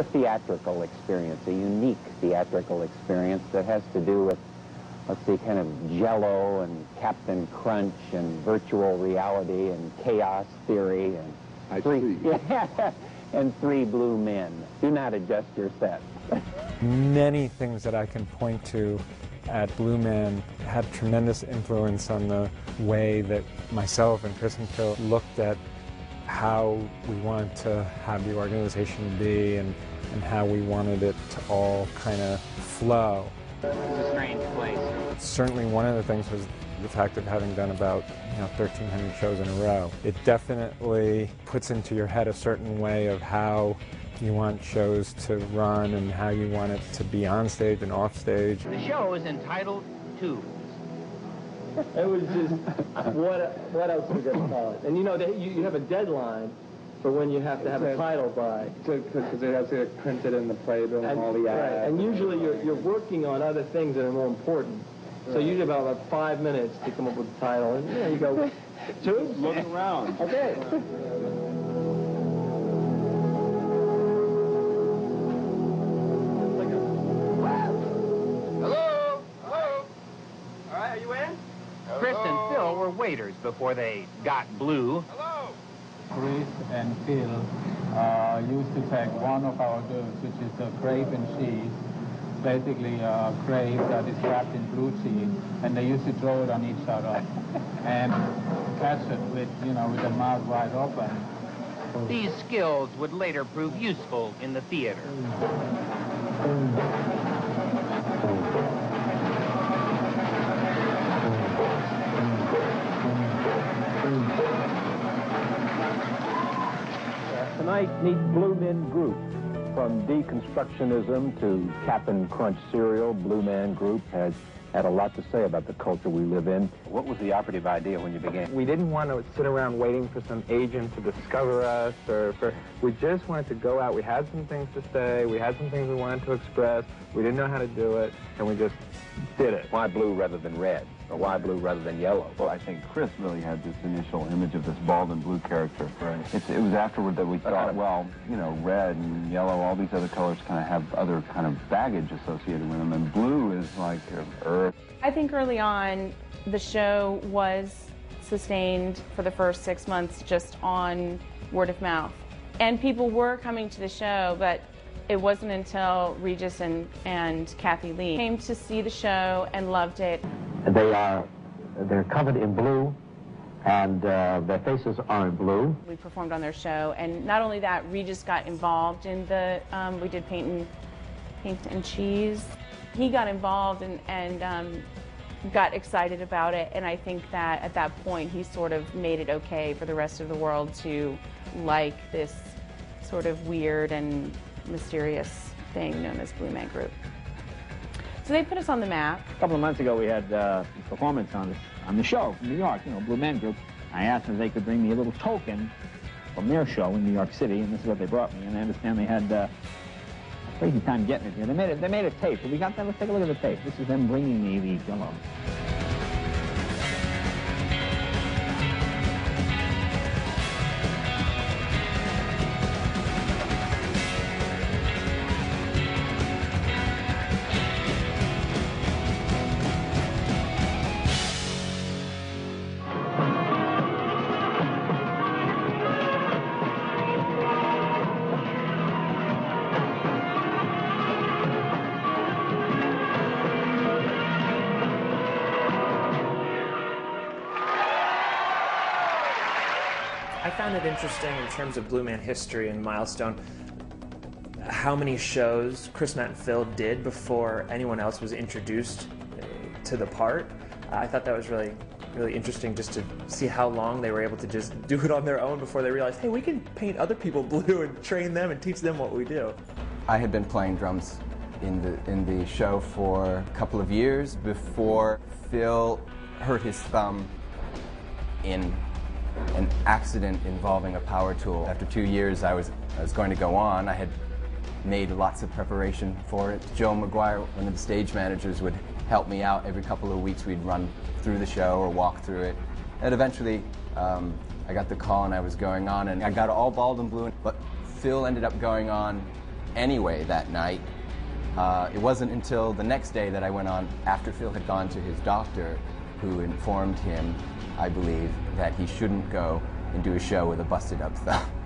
a theatrical experience, a unique theatrical experience that has to do with, let's see, kind of jello and Cap'n Crunch and virtual reality and chaos theory and I three, see. yeah, and three blue men. Do not adjust your set. Many things that I can point to at Blue Man had tremendous influence on the way that myself and Chris and Phil looked at how we wanted to have the organization be and, and how we wanted it to all kind of flow. It's a strange place. Certainly one of the things was the fact of having done about you know 1,300 shows in a row. It definitely puts into your head a certain way of how you want shows to run and how you want it to be on stage and off stage. The show is entitled Tubes. It was just, what, what else are we going to call it? And you know, they, you, you have a deadline for when you have to have a title by. Because it has to get printed in the playbill and And, all the right, ads. and usually you're, you're working on other things that are more important. So you usually about like five minutes to come up with the title, and you know, you go, two? Look around. Okay. Phil before they got blue. Hello? Chris and Phil uh, used to take one of our goods, which is the crepe and cheese, basically a crepe that is wrapped in blue cheese, and they used to throw it on each other and catch it with, you know, with the mouth wide open. These skills would later prove useful in the theater. Tonight, meet Blue Men Group. From deconstructionism to Cap'n Crunch cereal, Blue Man Group has had a lot to say about the culture we live in. What was the operative idea when you began? We didn't want to sit around waiting for some agent to discover us or for, we just wanted to go out. We had some things to say. We had some things we wanted to express. We didn't know how to do it, and we just did it. Why blue rather than red? Or why blue rather than yellow? Well, I think Chris really had this initial image of this bald and blue character. Right. It's, it was afterward that we thought, well, you know, red and yellow, all these other colors kind of have other kind of baggage associated with them, and blue is like earth. I think early on, the show was sustained for the first six months just on word of mouth. And people were coming to the show, but it wasn't until Regis and, and Kathie Lee came to see the show and loved it. They are, they're covered in blue, and uh, their faces are in blue. We performed on their show, and not only that, Regis got involved in the, um, we did paint and, paint and cheese. He got involved and, and um, got excited about it, and I think that at that point he sort of made it okay for the rest of the world to like this sort of weird and mysterious thing known as Blue Man Group. So they put us on the map. A couple of months ago, we had uh, a performance on, on the show from New York, you know, Blue Man Group. I asked them if they could bring me a little token from their show in New York City, and this is what they brought me. And I understand they had uh, a crazy time getting it here. They made, it, they made a tape. Have we got that? Let's take a look at the tape. This is them bringing me the jello. I found it interesting in terms of Blue Man history and milestone how many shows Chris Matt and Phil did before anyone else was introduced uh, to the part. I thought that was really really interesting just to see how long they were able to just do it on their own before they realized, hey, we can paint other people blue and train them and teach them what we do. I had been playing drums in the in the show for a couple of years before Phil hurt his thumb in an accident involving a power tool. After two years, I was I was going to go on. I had made lots of preparation for it. Joe McGuire, one of the stage managers, would help me out every couple of weeks. We'd run through the show or walk through it. And eventually, um, I got the call and I was going on, and I got all bald and blue. But Phil ended up going on anyway that night. Uh, it wasn't until the next day that I went on, after Phil had gone to his doctor, who informed him, I believe, that he shouldn't go and do a show with a busted up thumb.